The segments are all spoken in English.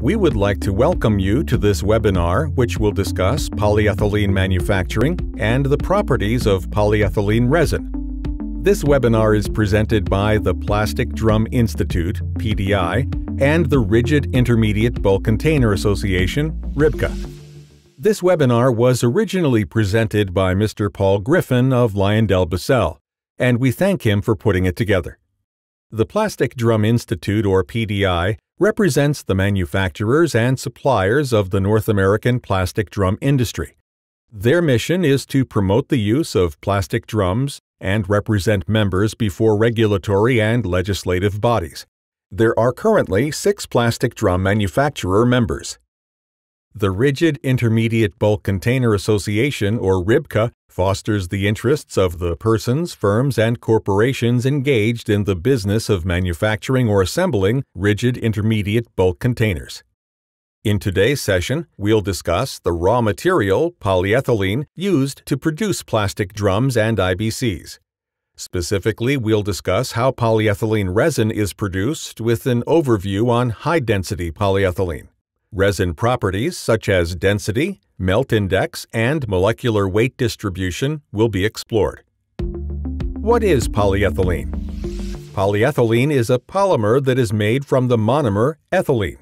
We would like to welcome you to this webinar which will discuss polyethylene manufacturing and the properties of polyethylene resin. This webinar is presented by the Plastic Drum Institute, PDI, and the Rigid Intermediate Bulk Container Association, RIBCA. This webinar was originally presented by Mr. Paul Griffin of LyondellBasell, and we thank him for putting it together. The Plastic Drum Institute, or PDI, represents the manufacturers and suppliers of the North American plastic drum industry. Their mission is to promote the use of plastic drums and represent members before regulatory and legislative bodies. There are currently six plastic drum manufacturer members. The Rigid Intermediate Bulk Container Association, or RIBCA, fosters the interests of the persons, firms, and corporations engaged in the business of manufacturing or assembling rigid intermediate bulk containers. In today's session, we'll discuss the raw material, polyethylene, used to produce plastic drums and IBCs. Specifically, we'll discuss how polyethylene resin is produced with an overview on high-density polyethylene. Resin properties such as density, melt index, and molecular weight distribution will be explored. What is polyethylene? Polyethylene is a polymer that is made from the monomer ethylene.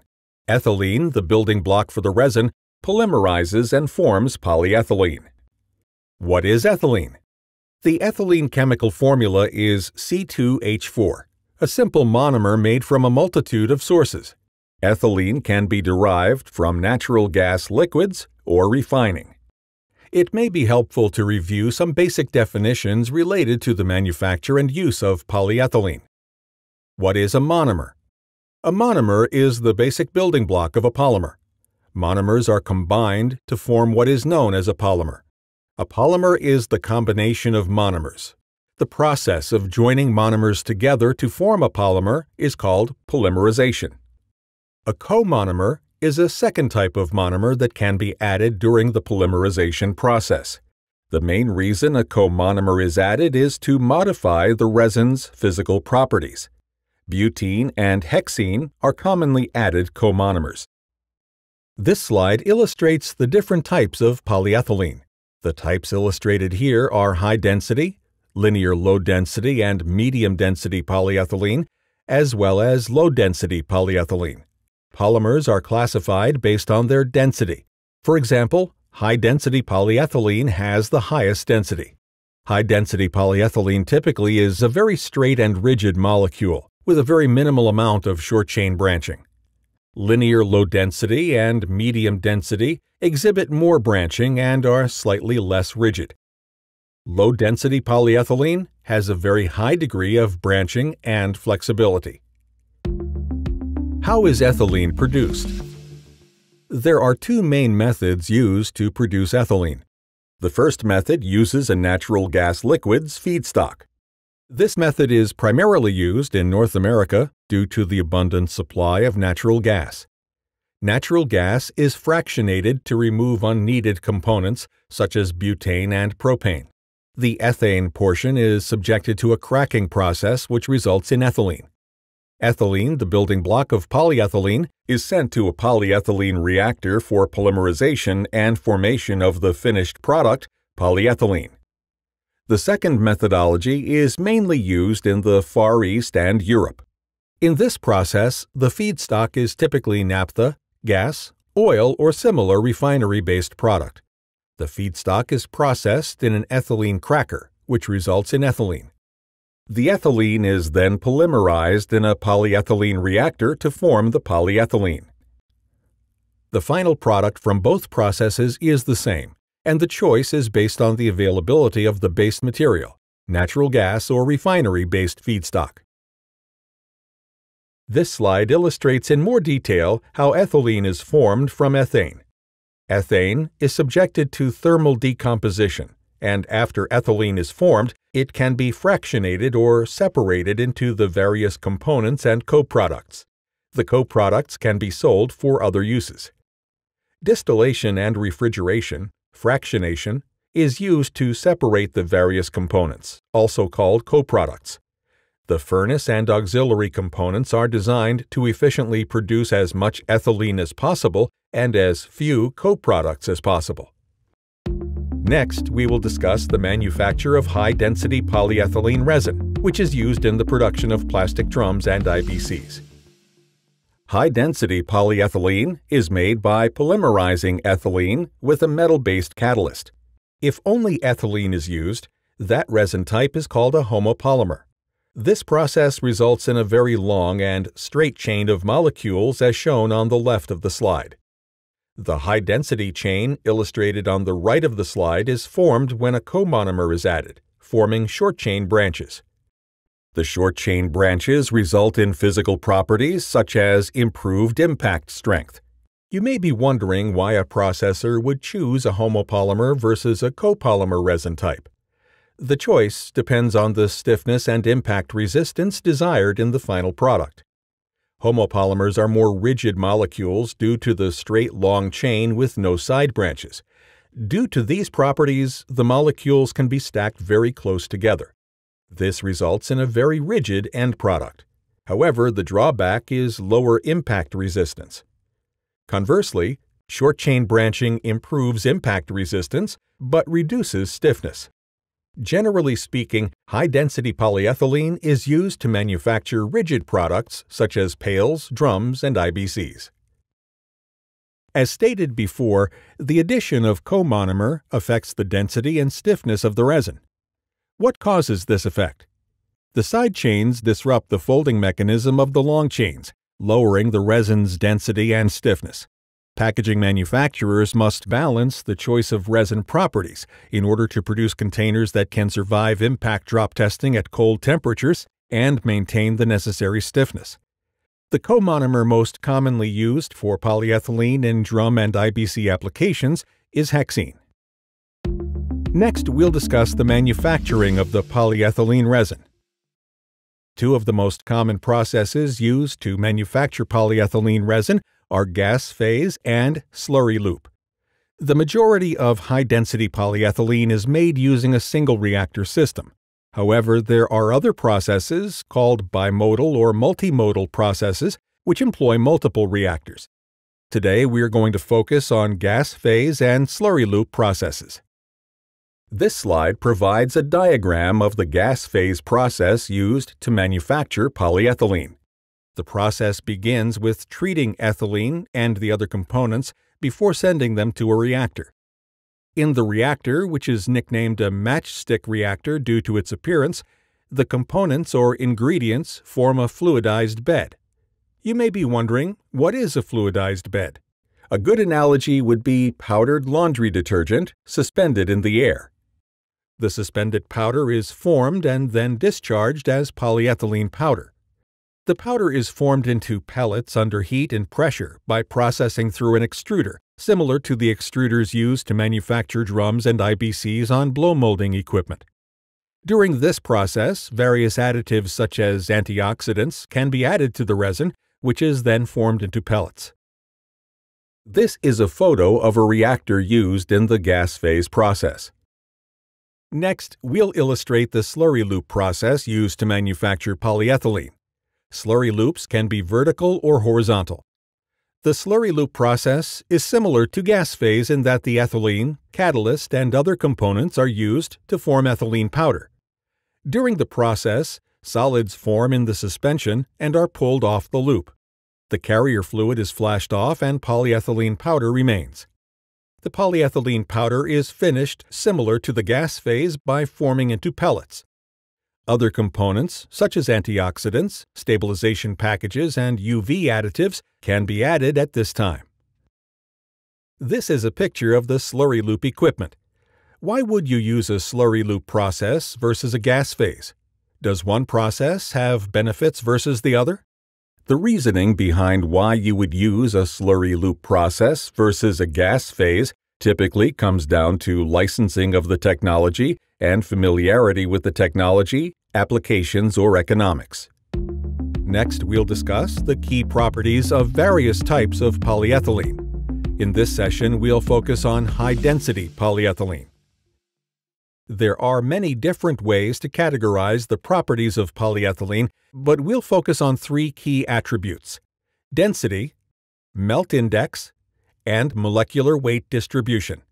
Ethylene, the building block for the resin, polymerizes and forms polyethylene. What is ethylene? The ethylene chemical formula is C2H4, a simple monomer made from a multitude of sources. Ethylene can be derived from natural gas liquids or refining. It may be helpful to review some basic definitions related to the manufacture and use of polyethylene. What is a monomer? A monomer is the basic building block of a polymer. Monomers are combined to form what is known as a polymer. A polymer is the combination of monomers. The process of joining monomers together to form a polymer is called polymerization. A comonomer is a second type of monomer that can be added during the polymerization process. The main reason a comonomer is added is to modify the resin's physical properties. Butene and hexene are commonly added comonomers. This slide illustrates the different types of polyethylene. The types illustrated here are high density, linear low density, and medium density polyethylene, as well as low density polyethylene. Polymers are classified based on their density. For example, high-density polyethylene has the highest density. High-density polyethylene typically is a very straight and rigid molecule with a very minimal amount of short-chain branching. Linear low density and medium density exhibit more branching and are slightly less rigid. Low density polyethylene has a very high degree of branching and flexibility. How is ethylene produced? There are two main methods used to produce ethylene. The first method uses a natural gas liquids feedstock. This method is primarily used in North America due to the abundant supply of natural gas. Natural gas is fractionated to remove unneeded components such as butane and propane. The ethane portion is subjected to a cracking process which results in ethylene. Ethylene, the building block of polyethylene, is sent to a polyethylene reactor for polymerization and formation of the finished product, polyethylene. The second methodology is mainly used in the Far East and Europe. In this process, the feedstock is typically naphtha, gas, oil, or similar refinery-based product. The feedstock is processed in an ethylene cracker, which results in ethylene. The ethylene is then polymerized in a polyethylene reactor to form the polyethylene. The final product from both processes is the same, and the choice is based on the availability of the base material, natural gas or refinery-based feedstock. This slide illustrates in more detail how ethylene is formed from ethane. Ethane is subjected to thermal decomposition, and after ethylene is formed, it can be fractionated or separated into the various components and coproducts. The coproducts can be sold for other uses. Distillation and refrigeration, fractionation, is used to separate the various components, also called coproducts. The furnace and auxiliary components are designed to efficiently produce as much ethylene as possible and as few co-products as possible. Next, we will discuss the manufacture of high-density polyethylene resin, which is used in the production of plastic drums and IBCs. High-density polyethylene is made by polymerizing ethylene with a metal-based catalyst. If only ethylene is used, that resin type is called a homopolymer. This process results in a very long and straight chain of molecules as shown on the left of the slide. The high-density chain illustrated on the right of the slide is formed when a comonomer is added, forming short-chain branches. The short-chain branches result in physical properties such as improved impact strength. You may be wondering why a processor would choose a homopolymer versus a copolymer resin type. The choice depends on the stiffness and impact resistance desired in the final product. Homopolymers are more rigid molecules due to the straight long chain with no side branches. Due to these properties, the molecules can be stacked very close together. This results in a very rigid end product. However, the drawback is lower impact resistance. Conversely, short chain branching improves impact resistance but reduces stiffness. Generally speaking, high-density polyethylene is used to manufacture rigid products such as pails, drums, and IBCs. As stated before, the addition of comonomer affects the density and stiffness of the resin. What causes this effect? The side chains disrupt the folding mechanism of the long chains, lowering the resin's density and stiffness. Packaging manufacturers must balance the choice of resin properties in order to produce containers that can survive impact drop testing at cold temperatures and maintain the necessary stiffness. The comonomer most commonly used for polyethylene in drum and IBC applications is hexene. Next, we'll discuss the manufacturing of the polyethylene resin. Two of the most common processes used to manufacture polyethylene resin are gas phase and slurry loop. The majority of high-density polyethylene is made using a single reactor system. However, there are other processes, called bimodal or multimodal processes, which employ multiple reactors. Today, we are going to focus on gas phase and slurry loop processes. This slide provides a diagram of the gas phase process used to manufacture polyethylene. The process begins with treating ethylene and the other components before sending them to a reactor. In the reactor, which is nicknamed a matchstick reactor due to its appearance, the components or ingredients form a fluidized bed. You may be wondering, what is a fluidized bed? A good analogy would be powdered laundry detergent suspended in the air. The suspended powder is formed and then discharged as polyethylene powder. The powder is formed into pellets under heat and pressure by processing through an extruder, similar to the extruders used to manufacture drums and IBCs on blow molding equipment. During this process, various additives such as antioxidants can be added to the resin, which is then formed into pellets. This is a photo of a reactor used in the gas phase process. Next, we'll illustrate the slurry loop process used to manufacture polyethylene. Slurry loops can be vertical or horizontal. The slurry loop process is similar to gas phase in that the ethylene, catalyst, and other components are used to form ethylene powder. During the process, solids form in the suspension and are pulled off the loop. The carrier fluid is flashed off and polyethylene powder remains. The polyethylene powder is finished similar to the gas phase by forming into pellets. Other components, such as antioxidants, stabilization packages, and UV additives, can be added at this time. This is a picture of the slurry loop equipment. Why would you use a slurry loop process versus a gas phase? Does one process have benefits versus the other? The reasoning behind why you would use a slurry loop process versus a gas phase typically comes down to licensing of the technology and familiarity with the technology, applications, or economics. Next, we'll discuss the key properties of various types of polyethylene. In this session, we'll focus on high-density polyethylene. There are many different ways to categorize the properties of polyethylene, but we'll focus on three key attributes density, melt index, and molecular weight distribution.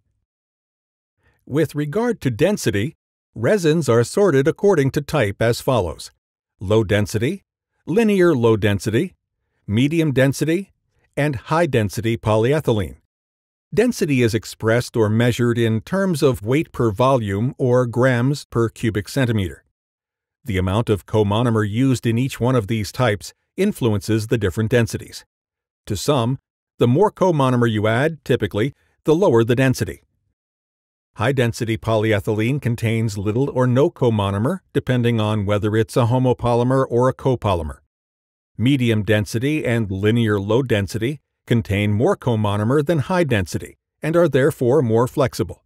With regard to density, resins are sorted according to type as follows low density, linear low density, medium density, and high density polyethylene. Density is expressed or measured in terms of weight per volume or grams per cubic centimeter. The amount of comonomer used in each one of these types influences the different densities. To some, the more comonomer you add, typically, the lower the density. High-density polyethylene contains little or no comonomer, depending on whether it's a homopolymer or a copolymer. Medium density and linear low density contain more comonomer than high density and are therefore more flexible.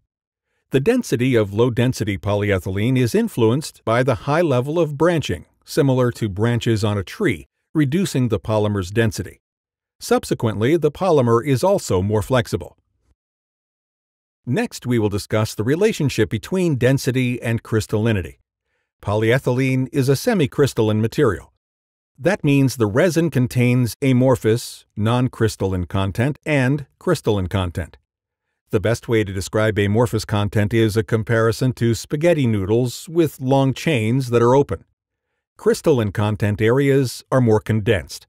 The density of low-density polyethylene is influenced by the high level of branching, similar to branches on a tree, reducing the polymer's density. Subsequently, the polymer is also more flexible. Next, we will discuss the relationship between density and crystallinity. Polyethylene is a semicrystalline material. That means the resin contains amorphous, non-crystalline content and crystalline content. The best way to describe amorphous content is a comparison to spaghetti noodles with long chains that are open. Crystalline content areas are more condensed.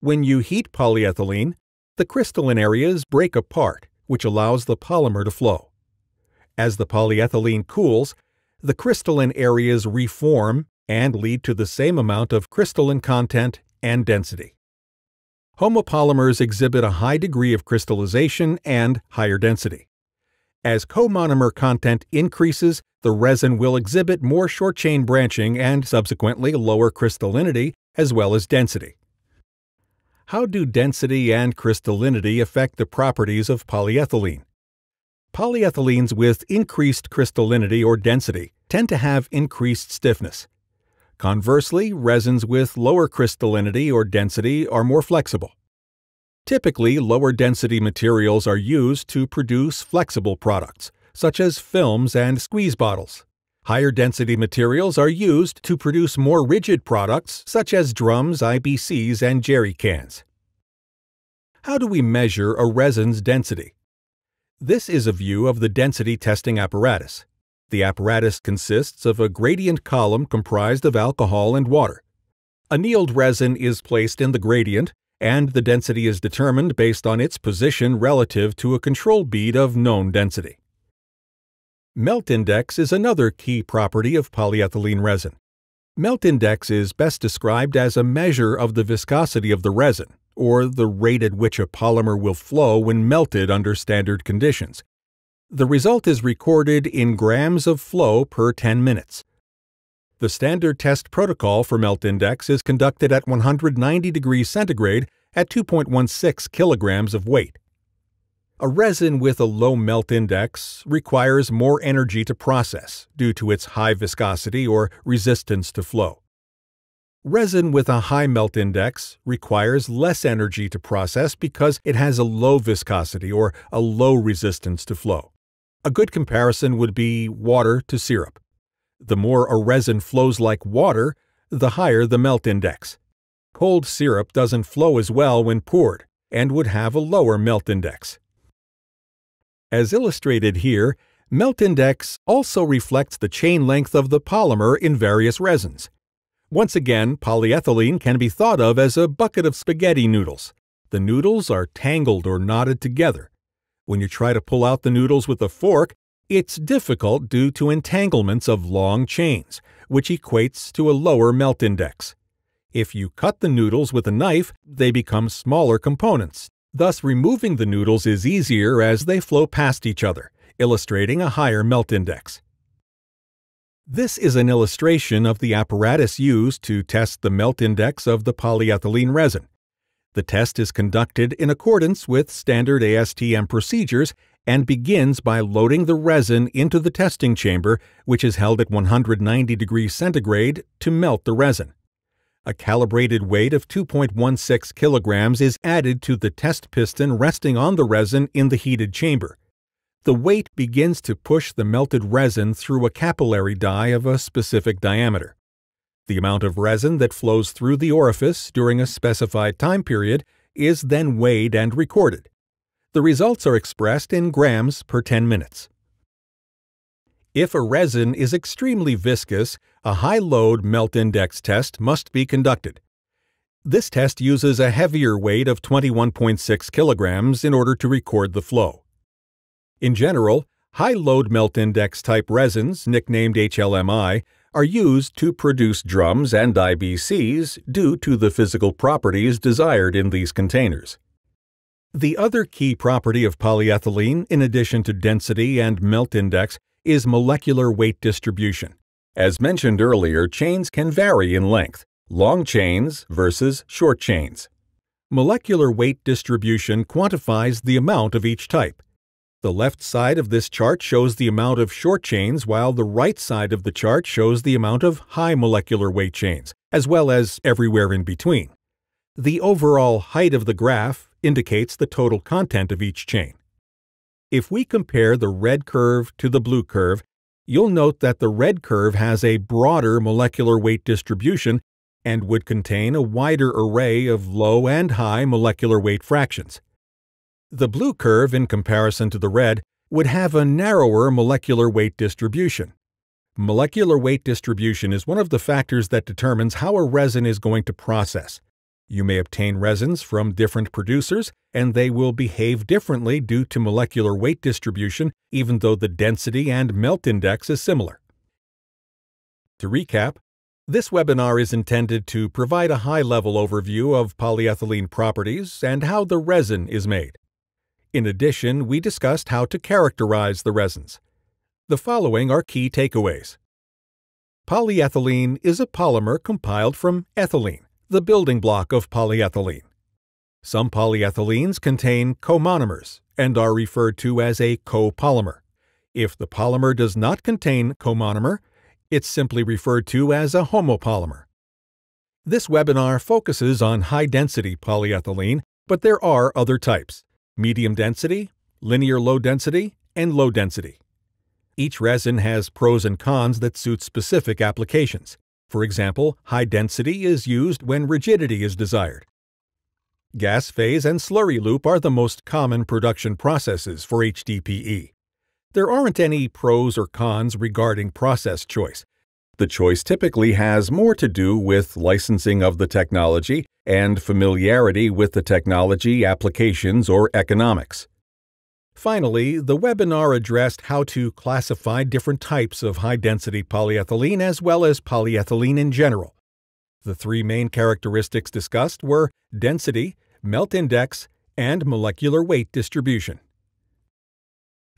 When you heat polyethylene, the crystalline areas break apart which allows the polymer to flow. As the polyethylene cools, the crystalline areas reform and lead to the same amount of crystalline content and density. Homopolymers exhibit a high degree of crystallization and higher density. As comonomer content increases, the resin will exhibit more short chain branching and subsequently lower crystallinity as well as density. How do density and crystallinity affect the properties of polyethylene? Polyethylenes with increased crystallinity or density tend to have increased stiffness. Conversely, resins with lower crystallinity or density are more flexible. Typically, lower density materials are used to produce flexible products, such as films and squeeze bottles. Higher density materials are used to produce more rigid products such as drums, IBCs, and jerry cans. How do we measure a resin's density? This is a view of the density testing apparatus. The apparatus consists of a gradient column comprised of alcohol and water. Annealed resin is placed in the gradient, and the density is determined based on its position relative to a control bead of known density. Melt index is another key property of polyethylene resin. Melt index is best described as a measure of the viscosity of the resin, or the rate at which a polymer will flow when melted under standard conditions. The result is recorded in grams of flow per 10 minutes. The standard test protocol for melt index is conducted at 190 degrees centigrade at 2.16 kilograms of weight. A resin with a low melt index requires more energy to process due to its high viscosity or resistance to flow. Resin with a high melt index requires less energy to process because it has a low viscosity or a low resistance to flow. A good comparison would be water to syrup. The more a resin flows like water, the higher the melt index. Cold syrup doesn't flow as well when poured and would have a lower melt index. As illustrated here, melt index also reflects the chain length of the polymer in various resins. Once again, polyethylene can be thought of as a bucket of spaghetti noodles. The noodles are tangled or knotted together. When you try to pull out the noodles with a fork, it's difficult due to entanglements of long chains, which equates to a lower melt index. If you cut the noodles with a knife, they become smaller components, Thus, removing the noodles is easier as they flow past each other, illustrating a higher melt index. This is an illustration of the apparatus used to test the melt index of the polyethylene resin. The test is conducted in accordance with standard ASTM procedures and begins by loading the resin into the testing chamber, which is held at 190 degrees centigrade, to melt the resin. A calibrated weight of 2.16 kilograms is added to the test piston resting on the resin in the heated chamber. the weight begins to push the melted resin through a capillary die of a specific diameter. The amount of resin that flows through the orifice during a specified time period is then weighed and recorded. The results are expressed in grams per 10 minutes. If a resin is extremely viscous, a high-load melt index test must be conducted. This test uses a heavier weight of 21.6 kilograms in order to record the flow. In general, high-load melt index type resins, nicknamed HLMI, are used to produce drums and IBCs due to the physical properties desired in these containers. The other key property of polyethylene, in addition to density and melt index, is molecular weight distribution. As mentioned earlier, chains can vary in length, long chains versus short chains. Molecular weight distribution quantifies the amount of each type. The left side of this chart shows the amount of short chains, while the right side of the chart shows the amount of high molecular weight chains, as well as everywhere in between. The overall height of the graph indicates the total content of each chain. If we compare the red curve to the blue curve, you'll note that the red curve has a broader molecular weight distribution and would contain a wider array of low and high molecular weight fractions. The blue curve, in comparison to the red, would have a narrower molecular weight distribution. Molecular weight distribution is one of the factors that determines how a resin is going to process. You may obtain resins from different producers, and they will behave differently due to molecular weight distribution, even though the density and melt index is similar. To recap, this webinar is intended to provide a high-level overview of polyethylene properties and how the resin is made. In addition, we discussed how to characterize the resins. The following are key takeaways. Polyethylene is a polymer compiled from ethylene, the building block of polyethylene. Some polyethylenes contain comonomers and are referred to as a copolymer. If the polymer does not contain comonomer, it's simply referred to as a homopolymer. This webinar focuses on high-density polyethylene, but there are other types medium density, linear low density, and low density. Each resin has pros and cons that suit specific applications. For example, high density is used when rigidity is desired. Gas phase and slurry loop are the most common production processes for HDPE. There aren't any pros or cons regarding process choice. The choice typically has more to do with licensing of the technology and familiarity with the technology, applications, or economics. Finally, the webinar addressed how to classify different types of high-density polyethylene as well as polyethylene in general. The three main characteristics discussed were density, melt index, and molecular weight distribution.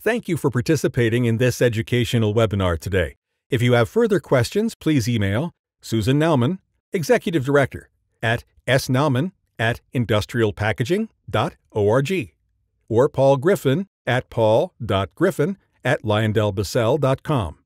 Thank you for participating in this educational webinar today. If you have further questions, please email Susan Nauman, Executive Director, at snauman at industrialpackaging.org or Paul Griffin at paul.griffin at lyondellbasell.com.